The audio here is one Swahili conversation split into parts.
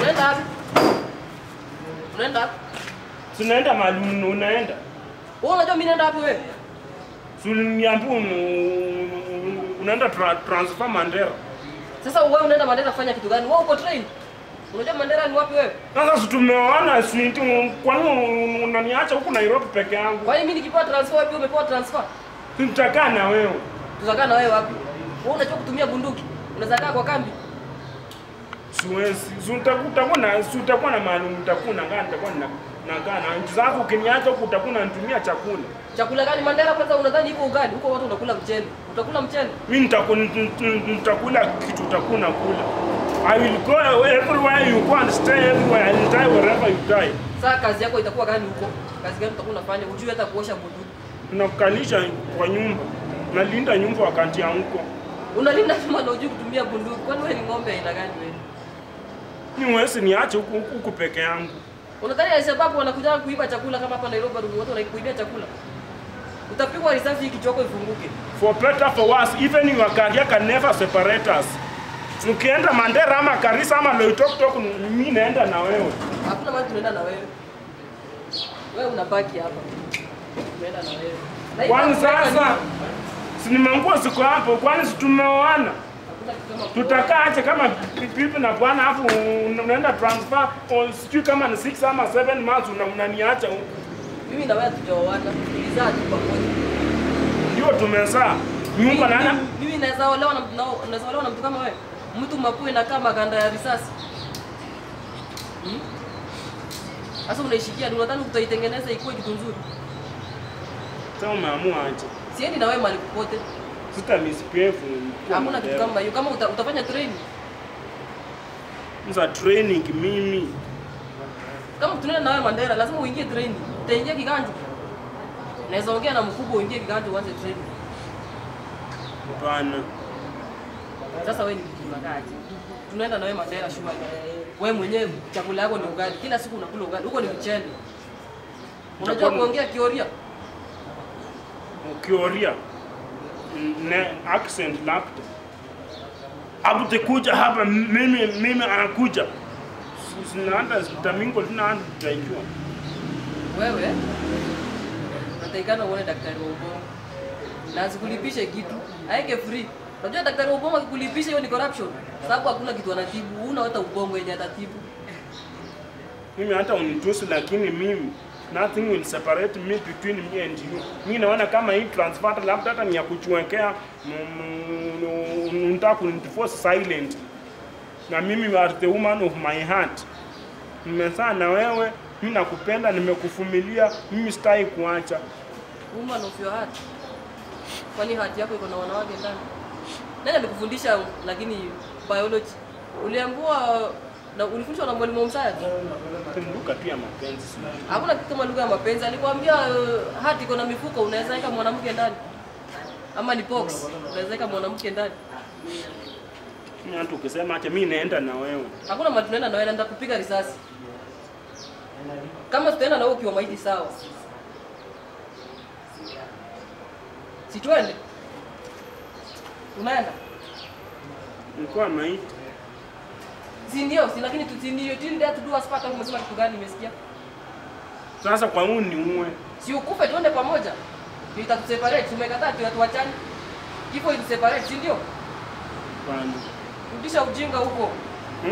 Unaenda wapi? Unaenda wapi? Sinaenda mahali un- unaenda. Wewe unajua mimi naenda wapi wewe? Uliniambia unaenda tra, transfer Mandera. Sasa wewe unaenda Mandera kufanya kitu gani? Wewe uko train. Unajua Mandera ni wapi wewe? Sasa si tumeoana, si kwa nini unaniacha huku Nairobi peke yangu? Kwa nini mimi nikipewa transfer wapi umepewa transfer? Nitakaa na wewe. Tutakaa na wewe wapi? Wewe unachua kutumia bunduki. Unaweza kaa kwa kambi. Siwezi. Si utaku- utakuwa na utakuwa na mahali utakuwa na gani na na. Nchi zako ukiniacha huko utakuwa unanitumia chakula. Chakula gani Mandela? kwanza unadhani hivyo ugali? Huko watu unakula mchele. Utakula mchele? Mimi nitakula kitu utakuwa nakula. I will go everywhere you go and stay everywhere and die wherever you die. Sasa kazi yako itakuwa gani huko? Kazi gani utakuwa unafanya? Hujui hata kuosha bunduki. Nakukalisha kwa nyumba. Nalinda nyumba wakati ya huko. Unalinda nyumba na hujui kutumia bunduki. Kwani wewe ni ng'ombe aina gani wewe? Ni wesi niache huku huku peke yangu. Unadhani Alshababu wanakuja kuiba chakula kama hapa Nairobi watu wanakuibia chakula? Utapigwa risasi kichwa chako ifunguke. For better for worse, even your career can never separate us. Ukienda Mandera ama Karisa ama Loitoktok, mimi naenda na wewe. Hakuna mahali tunaenda na wewe. Wewe unabaki hapa. Tunaenda na wewe. Kwani sasa si nimeangua ziko hapo, kwani si tumeoana? Hakuna kama pipi na bwana afu unaenda transfer on sijui kama ni 6 ama 7 months una- unaniacha huku. Mimi na wewe tujaoana, Tulizaa tu pamoja. Ndio tumezaa nyumba nana Mimi- naweza olewa na naweza olewa na mtu kama wewe. Mtu mapui na kama ganda ya risasi. Hmm? Sasa unaishikia, ndio unadhani utaitengeneza ikuwe kitu nzuri. sasa umeamua aje? Siendi na wewe mahali popote. Sita misbehave. Hakuna kitu kama hiyo. Kama uta, utafanya training, za training mimi. kama tunaenda na Mandera, lazima uingie training. Utaingia kiganja. Naweza ongea na mkubwa uingie kiganja uanze training. Hapana. Sasa wewe ni unakaaje? Tunaenda na wewe Mandera shule. Wewe mwenyewe chakula yako ni ugali. Kila siku unakula ugali. Huko ni mchele. Unajua kuongea Kioria? kioria accent labda abu kuja hapa mimi mimi anakuja. Sinaanda tamingo tunaanda tutaijua. Wewe unatakikana uone daktari wa ubongo. Na asikulipishe kitu, aeke free. Unajua daktari wa ubongo akikulipisha hiyo ni corruption, sababu hakuna kitu anatibu, una hata ubongo yenye atatibu. mimi hata unitusi lakini mimi nothing will separate me between me and you mimi naona kama hii transfer labda hata ni ya kuchwekea unataka kunitforce silent na mimi you are the woman of my heart Nimesaa na wewe mimi nakupenda nimekuvumilia mimi sitaki kuacha Woman of your heart. Kwani heart yako iko na wanawake ndani? Nani alikufundisha lakini biology? Uliambiwa na ulifundishwa na mwalimu mzazi? Kumbuka tu ya mapenzi. Hakuna kitu kama lugha ya mapenzi. Alikwambia uh, heart iko na mifuko, unaweza weka mwanamke ndani. Ama ni box, unaweza weka mwanamke ndani. Mimi hata ukisema acha mimi naenda na wewe. Hakuna mtu naenda na wewe, naenda kupiga risasi. Kama tutaenda na wewe ukiwa maiti sawa. Si twende? Unaenda? Nilikuwa maiti. Si ndio? Si lakini tu ndio till death do us part umesema kitu gani nimesikia? Sasa kwa nini niue? Si ukufe tuende pamoja. Ndio itatuseparate, tumekataa tu tuachane. Kifo ituseparate, si ndio? Kwani. Rudisha ujinga huko.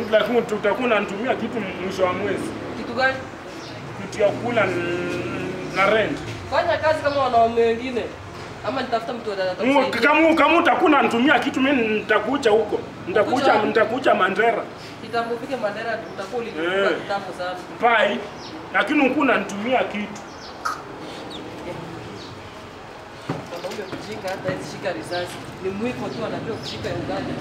Mtu lakini tutakuwa natumia kitu mwisho wa mwezi. Kitu gani? Kitu ya kula na rent. Fanya kazi kama wanaume wengine. Ama nitafuta mtu atakusaidia. Kama kama utakuna nitumia kitu mimi nitakuja huko. Nitakuja Kuja. nitakuja Mandera. Itakufika Mandera utakuwa Eh. kitambo sana. Pai. Lakini ukuna nitumia kitu. Mwanaume mjinga hata hizi shika risasi. Ni mwiko tu anajua kushika ya ugali.